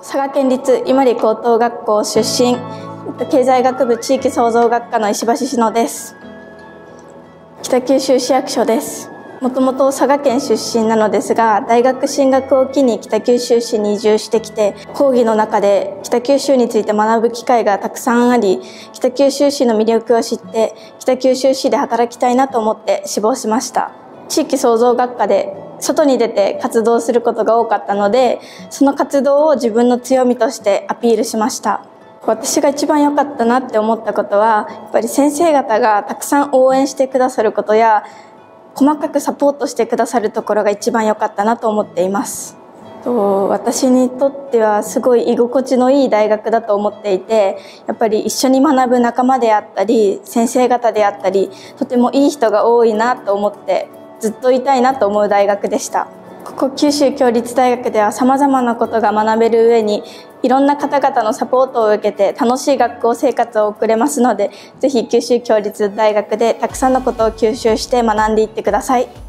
佐賀県立伊万里高等学校出身経済学部地域創造学科の石橋志乃です。北九州市役所です。もともと佐賀県出身なのですが大学進学を機に北九州市に移住してきて講義の中で北九州について学ぶ機会がたくさんあり北九州市の魅力を知って北九州市で働きたいなと思って志望しました。地域創造学科で外に出て活動することが多かったのでその活動を自分の強みとしてアピールしました。私が一番良かったなって思ったことはやっぱり先生方がたくさん応援してくださることや細かくサポートしてくださるところが一番良かったなと思っています。と私にとってはすごい居心地のいい大学だと思っていてやっぱり一緒に学ぶ仲間であったり先生方であったりとてもいい人が多いなと思ってずっといたいなと思う大学でしたここ九州共立大学ではさまざまなことが学べる上にいろんな方々のサポートを受けて楽しい学校生活を送れますのでぜひ九州共立大学でたくさんのことを吸収して学んでいってください。